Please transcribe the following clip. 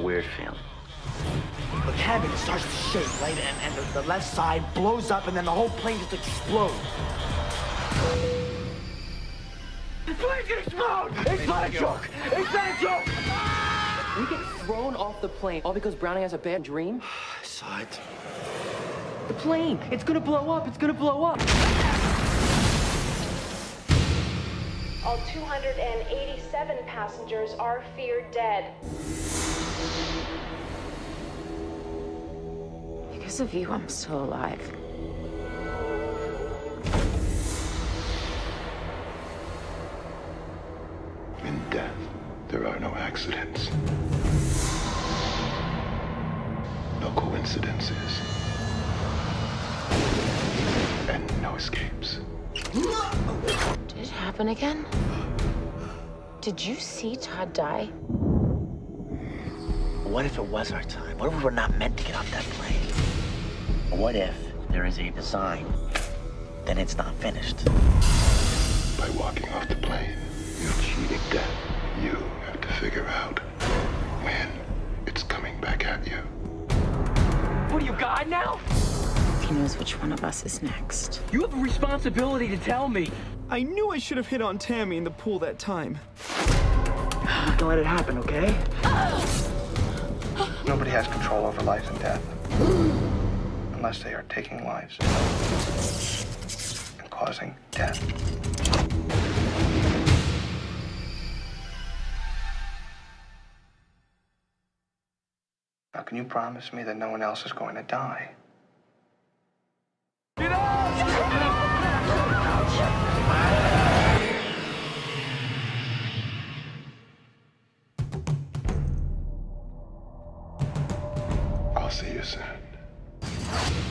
weird feeling. The cabin starts to shake, right? And, and the, the left side blows up, and then the whole plane just explodes. The plane's gonna explode! It's not a joke! It's not a joke! We get thrown off the plane all because Browning has a bad dream? I saw it. The plane! It's gonna blow up! It's gonna blow up! All 287 passengers are feared dead. Because of you, I'm still alive. In death, there are no accidents. No coincidences. And no escapes. Did it happen again? Did you see Todd die? What if it was our time? What if we were not meant to get off that plane? What if there is a design, then it's not finished? By walking off the plane, you're cheating death. You have to figure out when it's coming back at you. What are you, God now? He knows which one of us is next. You have a responsibility to tell me. I knew I should have hit on Tammy in the pool that time. Don't let it happen, okay? Nobody has control over life and death. Unless they are taking lives and causing death. Now, can you promise me that no one else is going to die? I'll see you soon.